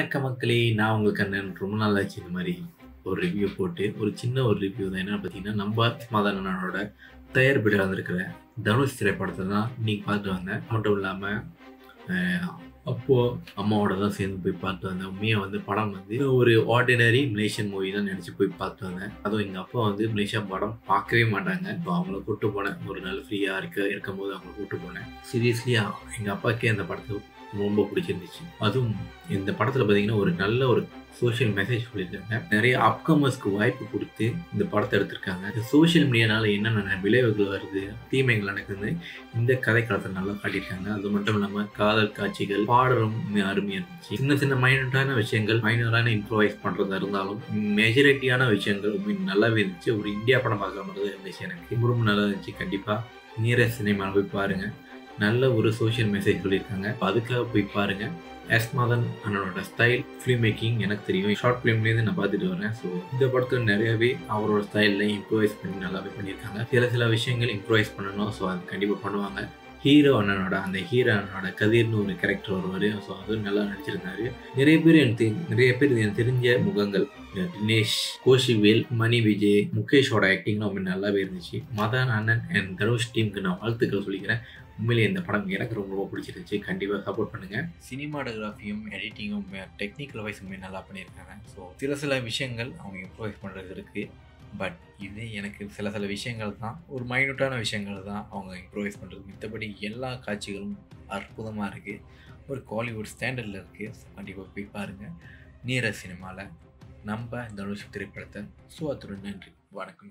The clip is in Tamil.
வணக்க மக்களே நான் உங்களுக்கு கண்ணன். ரொம்ப நாள் ஆச்சு இந்த மாதிரி ஒரு ரிவ்யூ போட்டு ஒரு சின்ன ஒரு ரிவ்யூ தான். என்ன பார்த்தீங்கன்னா நம்ம மதனனோட தயாரிப்பில் வந்திருக்கிற தனுஷ் திரைப்படத்தை தான் இன்னைக்கு பார்த்துட்டு வந்தேன். மட்டும் இல்லாமல் அப்போது அம்மாவோட தான் சேர்ந்து போய் பார்த்து வந்தேன். உண்மையாக வந்து படம் வந்து ஒரு ஆர்டினரி மலேசியன் மூவி தான் நினச்சி போய் பார்த்து வந்தேன். அதுவும் எங்கள் அப்பா வந்து மலேசியா படம் பார்க்கவே மாட்டாங்க. இப்போ அவங்கள கூப்பிட்டு போனேன். ஒரு நாள் ஃப்ரீயாக இருக்க இருக்கும்போது அவங்கள கூப்பிட்டு போனேன். சீரியஸ்லி எங்கள் அப்பாக்கே அந்த படத்தை ரொம்ப பிடிச்சிருந்துச்சு. அதுவும் இந்த படத்தில் பார்த்தீங்கன்னா ஒரு நல்ல ஒரு சோஷியல் மெசேஜ் சொல்லியிருக்காங்க. நிறைய அப்கமர்ஸ்க்கு வாய்ப்பு கொடுத்து இந்த படத்தை எடுத்திருக்காங்க. இந்த சோஷியல் மீடியானால என்னென்ன விளைவுகள் வருது தீமைகள் நடக்குது இந்த கதை காலத்தை நல்லா காட்டியிருக்காங்க. அது மட்டும் இல்லாமல் காதல் காட்சிகள் பாடலும் அருமையாக இருந்துச்சு. சின்ன சின்ன மைனரான விஷயங்கள் மைனரான இம்ப்ரூவைஸ் பண்ணுறதா இருந்தாலும் மெஜாரிட்டியான விஷயங்கள் நல்லாவே இருந்துச்சு. ஒரு இந்தியா படம் பார்க்குற மாதிரி இருந்துச்சு எனக்கு. ரொம்ப நல்லா இருந்துச்சு. கண்டிப்பாக நீரஜ் சினிமாவை போய் பாருங்கள் நல்ல ஒரு சோஷியல் மெசேஜ் சொல்லியிருக்காங்க. அதுக்காக போய் பாருங்கள் எஸ் மாதன் அண்ணனோட ஸ்டைல் ஃபிலிம் மேக்கிங் எனக்கு தெரியும். ஷார்ட் ஃபிலிம்லேருந்து நான் பார்த்துட்டு வரேன். ஸோ இந்த படத்தில் நிறையவே அவரோட ஸ்டைலில் இம்ப்ரோவைஸ் பண்ணி நல்லாவே பண்ணியிருக்காங்க. சில சில விஷயங்கள் இம்ப்ரோவைஸ் பண்ணணும். ஸோ அது கண்டிப்பாக பண்ணுவாங்க. ஹீரோ அண்ணனோட அந்த ஹீரோ அண்ணனோட கதிர்னு ஒரு கேரக்டர் வருவார். ஸோ அதுவும் நல்லா நடிச்சிருந்தாரு. நிறைய பேர் எனக்கு நிறைய பேர் எனக்கு தெரிஞ்ச முகங்கள். தினேஷ் கோஷிவேல் மணி விஜய் முகேஷோட ஆக்டிங் ரொம்ப நல்லாவே இருந்துச்சு. மதன் அண்ணன் அண்ட் தனுஷ் டீமுக்கு நான் வாழ்த்துக்கள் சொல்லிக்கிறேன். உண்மையிலே இந்த படம் எனக்கு ரொம்ப ரொம்ப பிடிச்சிருந்துச்சு. கண்டிப்பாக சப்போர்ட் பண்ணுங்கள் சினிமாடோகிராஃபியும் எடிட்டிங்கும் டெக்னிக்கல் வைஸ் உண்மையை நல்லா பண்ணியிருக்காங்க. ஸோ சில சில விஷயங்கள் அவங்க இம்ப்ரூவைஸ் பண்ணுறது இருக்குது பட் இது எனக்கு சில சில விஷயங்கள் தான். ஒரு மைனூட்டான விஷயங்கள் தான் அவங்க இம்ப்ரூவைஸ் பண்ணுறது மித்தபடி எல்லா காட்சிகளும் அற்புதமாக இருக்குது ஒரு காலிவுட் ஸ்டாண்டர்டில் இருக்குது கண்டிப்பாக போய் பாருங்கள் நீர சினிமாவில் நம்ம இந்த திரைப்படத்தை ஸோ அத்துடன் நன்றி. வணக்கம்.